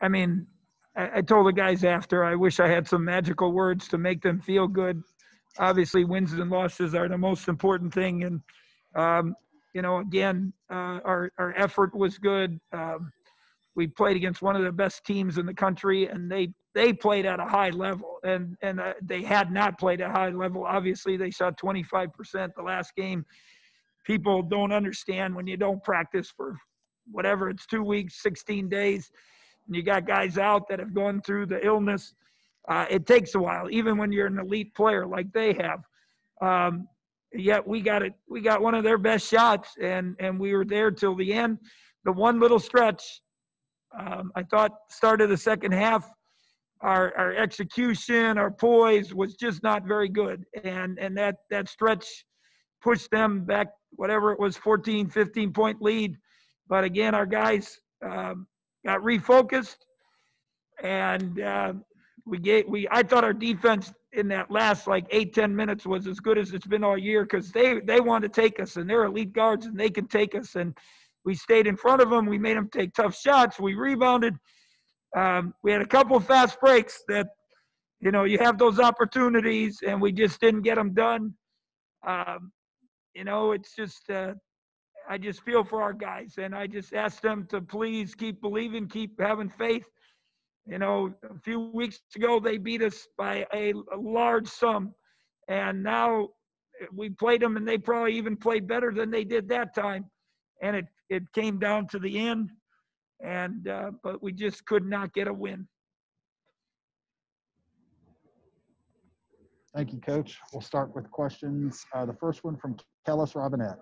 I mean, I, I told the guys after, I wish I had some magical words to make them feel good. Obviously, wins and losses are the most important thing. And, um, you know, again, uh, our, our effort was good. Um, we played against one of the best teams in the country, and they they played at a high level, and and uh, they had not played at a high level. Obviously, they shot 25% the last game. People don't understand when you don't practice for whatever it's two weeks, 16 days, and you got guys out that have gone through the illness. Uh, it takes a while, even when you're an elite player like they have. Um, yet we got it. We got one of their best shots, and and we were there till the end. The one little stretch um, I thought start of the second half, our, our execution, our poise was just not very good. And, and that, that stretch pushed them back, whatever it was, 14, 15 point lead. But again, our guys um, got refocused and uh, we gave, we, I thought our defense in that last like eight ten minutes was as good as it's been all year because they, they want to take us and they're elite guards and they can take us. And, we stayed in front of them. We made them take tough shots. We rebounded. Um, we had a couple fast breaks that, you know, you have those opportunities, and we just didn't get them done. Um, you know, it's just, uh, I just feel for our guys, and I just ask them to please keep believing, keep having faith. You know, a few weeks ago they beat us by a, a large sum, and now we played them, and they probably even played better than they did that time. And it it came down to the end, and uh, but we just could not get a win. Thank you, Coach. We'll start with questions. Uh, the first one from Kellis Robinett.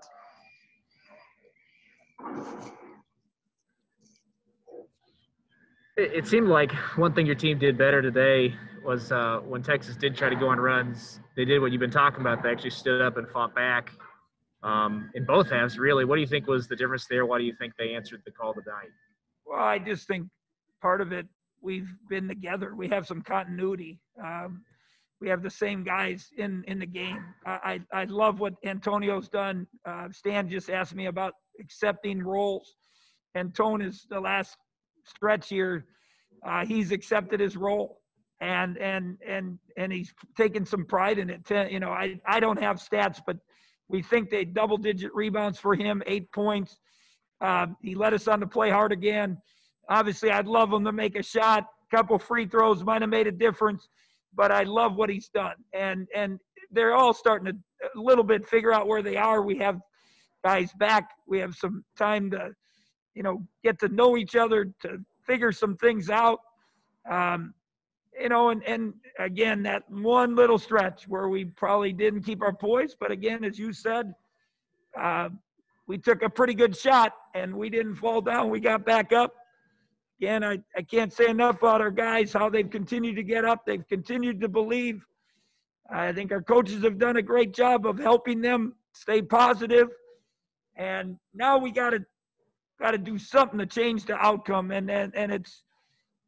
It, seemed like one thing your team did better today was uh, when Texas did try to go on runs. They did what you've been talking about. They actually stood up and fought back um, in both halves, really. What do you think was the difference there? Why do you think they answered the call tonight? Well, I just think part of it, we've been together. We have some continuity. Um, we have the same guys in, in the game. I, I, love what Antonio's done. Uh, Stan just asked me about accepting roles. Antone is the last stretch here. Uh, he's accepted his role and and and and he's taken some pride in it. You know, I I don't have stats, but we think they double digit rebounds for him, eight points. Uh, he led us on to play hard again. Obviously, I'd love him to make a shot. A couple free throws might have made a difference, but I love what he's done. And and they're all starting to a little bit figure out where they are. We have guys back. We have some time to, you know, get to know each other, to figure some things out. Um, you know, and, and again, that one little stretch where we probably didn't keep our poise. But again, as you said, uh, we took a pretty good shot and we didn't fall down. We got back up. Again, I, I can't say enough about our guys, how they've continued to get up. They've continued to believe. I think our coaches have done a great job of helping them stay positive. And now we got to got to do something to change the outcome. And, and, and it's,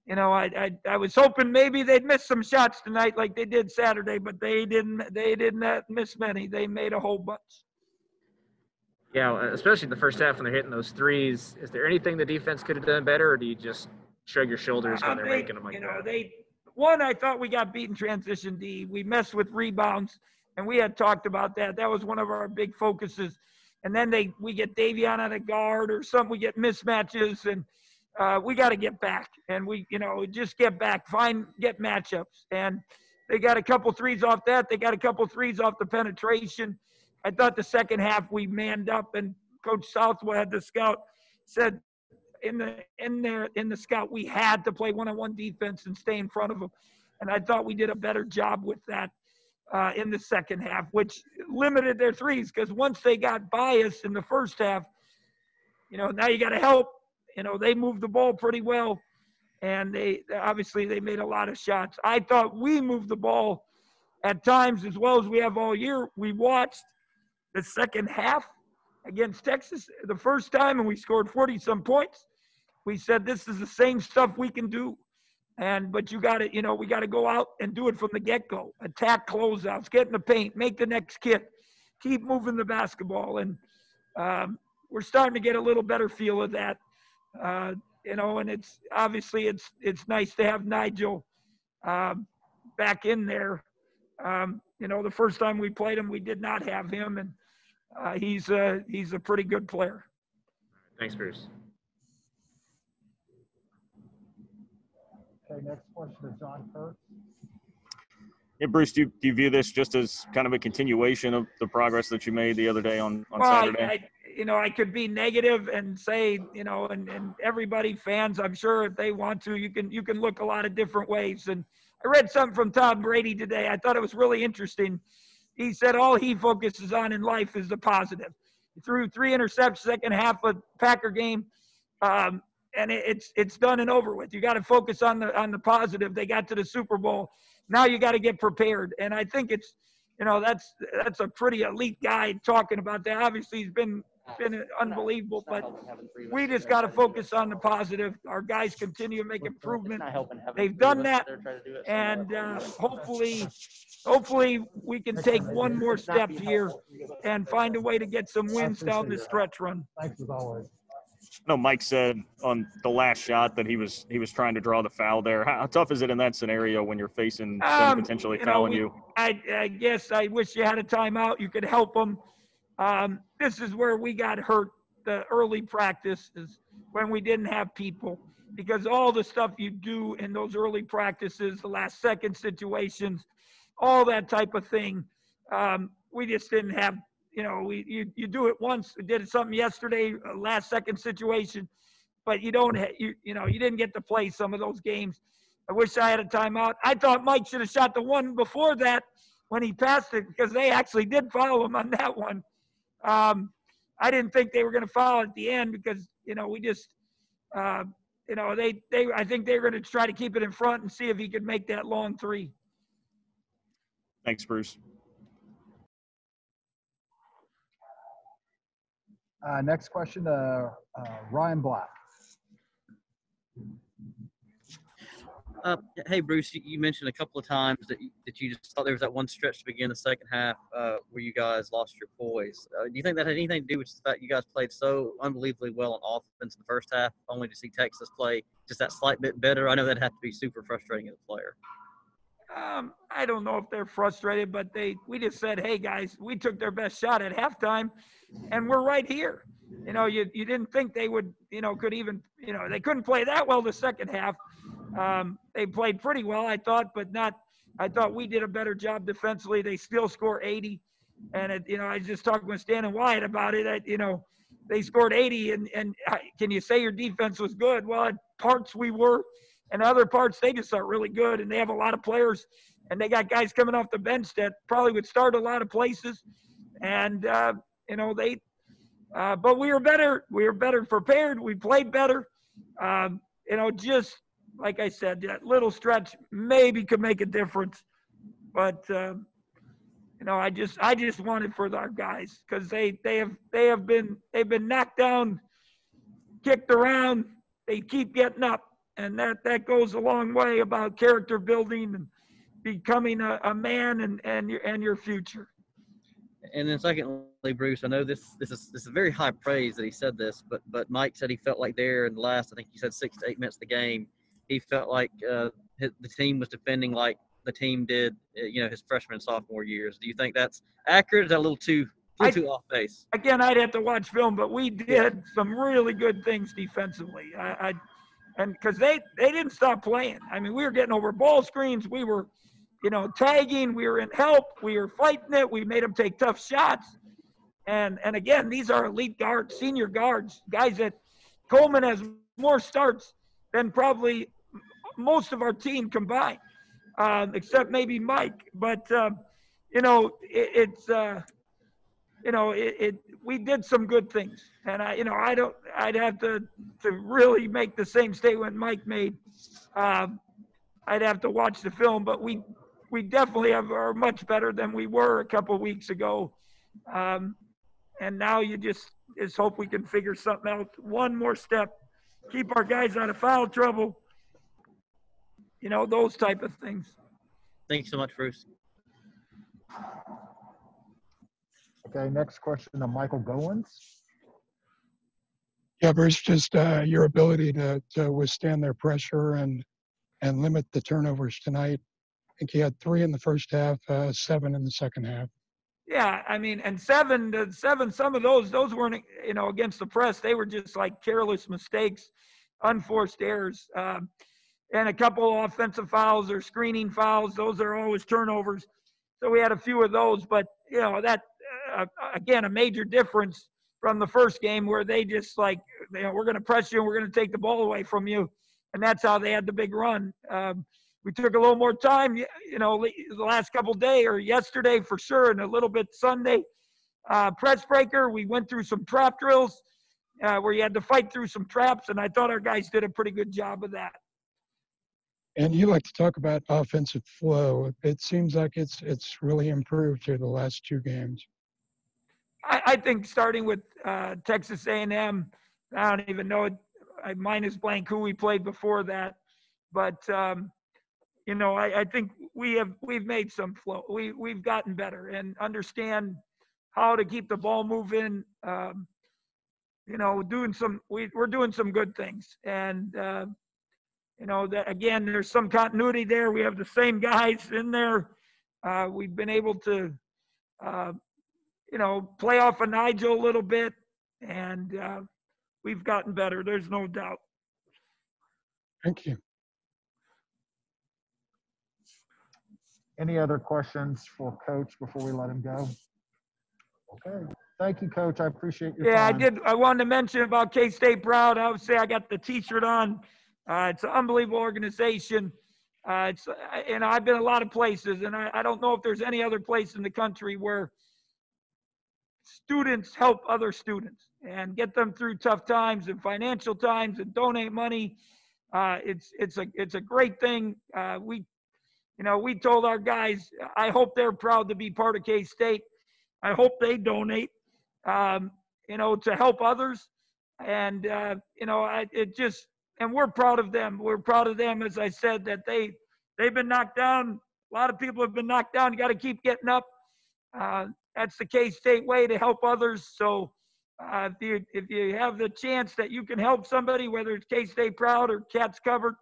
you know, I, I I was hoping maybe they'd miss some shots tonight like they did Saturday, but they didn't. They didn't miss many. They made a whole bunch. Yeah, especially the first half when they're hitting those threes. Is there anything the defense could have done better, or do you just shrug your shoulders when uh, they're they, making them like you know, that? They one, I thought we got beaten transition D. We messed with rebounds, and we had talked about that. That was one of our big focuses. And then they we get Davion on a guard or something. We get mismatches and uh, we got to get back and we, you know, just get back, find, get matchups. And they got a couple threes off that. They got a couple threes off the penetration. I thought the second half we manned up and Coach Southwell, had the scout, said in the in there in the scout we had to play one-on-one defense and stay in front of them. And I thought we did a better job with that uh, in the second half, which limited their threes because once they got bias in the first half, you know, now you got to help you know, they moved the ball pretty well, and they obviously they made a lot of shots. I thought we moved the ball at times as well as we have all year. We watched the second half against Texas the first time, and we scored 40 some points. We said this is the same stuff we can do. And but you got to, you know, we got to go out and do it from the get-go. Attack closeouts, get in the paint, make the next kit, keep moving the basketball, and um, we're starting to get a little better feel of that. Uh, you know, and it's obviously it's it's nice to have Nijel um, back in there. Um, you know, the first time we played him, we did not have him, and uh, he's a he's a pretty good player. Thanks, Bruce. Okay, next question is John Kurtz. Yeah, Bruce, do you, do you view this just as kind of a continuation of the progress that you made the other day on, on Well, I- Saturday? I, you know, I could be negative and say, you know, and, and everybody fans, I'm sure if they want to, you can you can look a lot of different ways. And I read something from Tom Brady today. I thought it was really interesting. He said all he focuses on in life is the positive. He threw three interceptions second half of Packer game, um, and it, it's it's done and over with. You got to focus on the on the positive. They got to the Super Bowl. Now you got to get prepared. And I think it's you know that's that's a pretty elite guy talking about that. Obviously, he's been been unbelievable, but we just got to focus on the positive. Our guys continue to make improvement, They've done that, and uh, hopefully, hopefully we can take one more step here and find a way to get some wins down the stretch run. Thanks as always. I know Mike said on the last shot that he was he was trying to draw the foul there. How, how tough is it in that scenario when you're facing them Um, potentially you know, fouling we- you? I, I guess I wish you had a timeout. You could help them. Um, this is where we got hurt. The early practices when we didn't have people because all the stuff you do in those early practices, the last second situations, all that type of thing, um, we just didn't have. You know, we you, you do it once. We did something yesterday, last second situation, but you don't. Ha- you you know you didn't get to play some of those games. I wish I had a timeout. I thought Mike should have shot the one before that when he passed it because they actually did follow him on that one. Um, I didn't think they were going to fall at the end because you know we just, uh, you know, they they I think they were going to try to keep it in front and see if he could make that long three. Thanks, Bruce. Uh, next question, uh, uh, Ryan Black. Uh, hey Bruce, you, mentioned a couple of times that you, that you just thought there was that one stretch to begin the second half uh, where you guys lost your poise. Uh, do you think that had anything to do with the fact you guys played so unbelievably well on offense in the first half, only to see Texas play just that slight bit better? I know that had to be super frustrating as a player. Um, I don't know if they're frustrated, but they we just said, hey guys, we took their best shot at halftime, and we're right here. You know, you you didn't think they would, you know, could even, you know, they couldn't play that well the second half. Um, they played pretty well, I thought, but not. I thought we did a better job defensively. They still score 80, and it, you know, I just talked with Stan and Wyatt about it. I, you know, they scored 80, and and I- can you say your defense was good? Well, at parts we were, and other parts they just aren't really good, and they have a lot of players, and they got guys coming off the bench that probably would start a lot of places, and uh, you know they. Uh, but we were better. We were better prepared. We played better. Um, you know, just like I said, that little stretch maybe could make a difference. But um, you know, I just I just wanted for our guys because they they have they have been they've been knocked down, kicked around. They keep getting up, and that that goes a long way about character building and becoming a, a man and and your and your future. And then secondly, Bruce, I know this this is this is very high praise that he said this, but but Mike said he felt like there in the last, I think he said six to eight minutes of the game, he felt like uh, his, the team was defending like the team did, uh, you know, his freshman and sophomore years. Do you think that's accurate? Is that a little too a I- little too off base? again, I'd have to watch film, but we did some really good things defensively. I, I and because they they didn't stop playing. I mean, we were getting over ball screens. We were, you know, tagging. We were in help. We were fighting it. We made them take tough shots. And and again, these are elite guards, senior guards, guys that Coleman has more starts than probably most of our team combined, um, except maybe Mike. But um, you know, it, it's. Uh, you know, it, it we did some good things, and I, you know, I don't, I'd have to to really make the same statement Mike made. Um, I'd have to watch the film, but we we definitely have, are much better than we were a couple weeks ago, um, and now you just just hope we can figure something out. One more step, keep our guys out of foul trouble. You know, those type of things. Thank you so much, Bruce. Okay, next question to Michael Goins. Yeah, Bruce, just uh, your ability to, to withstand their pressure and and limit the turnovers tonight. I think you had three in the first half, uh, seven in the second half. Yeah, I mean, and seven, the seven, some of those, those weren't, you know, against the press. They were just like careless mistakes, unforced errors, um, and a couple offensive fouls or screening fouls. Those are always turnovers. So we had a few of those, but you know that uh, again a major difference from the first game where they just like, you know, we're going to press you and we're going to take the ball away from you, and that's how they had the big run. Um, we took a little more time, you know, the last couple day or yesterday for sure, and a little bit Sunday. Uh, press breaker, we went through some trap drills uh, where you had to fight through some traps, and I thought our guys did a pretty good job of that. And you like to talk about offensive flow. It seems like it's it's really improved here the last two games. I, I think starting with uh, Texas A&M, I don't even know it. I minus blank who we played before that, but um, you know, I, I think we have we've made some flow. We we've gotten better and understand how to keep the ball moving. Um, you know, doing some we we're doing some good things, and uh, you know that again, there's some continuity there. We have the same guys in there. Uh, we've been able to, uh, you know, play off of Nijel a little bit, and uh, we've gotten better. There's no doubt. Thank you. Any other questions for Coach before we let him go? Okay, thank you, Coach. I appreciate your Yeah, I did. I wanted to mention about K State Proud. I would say I got the T-shirt on. Uh, it's an unbelievable organization. Uh, it's and I've been a lot of places, and I, I don't know if there's any other place in the country where students help other students and get them through tough times and financial times and donate money. Uh, it's it's a it's a great thing. Uh, we, you know, we told our guys. I hope they're proud to be part of K State. I hope they donate. Um, you know, to help others. And, uh, you know, I, it just, and we're proud of them. We're proud of them, as I said, that they, they've been knocked down. A lot of people have been knocked down. You got to keep getting up. Uh, that's the K-State way to help others. So uh, if you, if you have the chance that you can help somebody, whether it's K-State proud or Cats' Cupboard,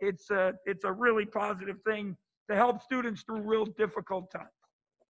it's a, it's a really positive thing to help students through real difficult times.